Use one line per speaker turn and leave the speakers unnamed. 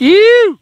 Ih!